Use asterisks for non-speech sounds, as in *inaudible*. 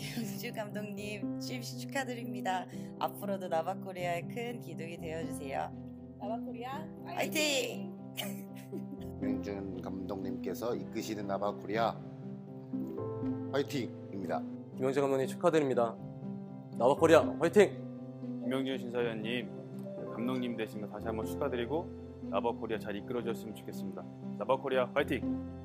*laughs* 김영주 감독님 취임 축하드립니다. 앞으로도 나바코리아의 큰 기둥이 되어주세요. 나바코리아 화이팅! *laughs* 명준 감독님께서 이끄시는 나바코리아 화이팅입니다. 김영재 감독님 축하드립니다. 나바코리아 화이팅! 김명준 신사위원님 감독님 되신 거 다시 한번 축하드리고 나바코리아 잘 이끌어줬으면 좋겠습니다. 나바코리아 화이팅!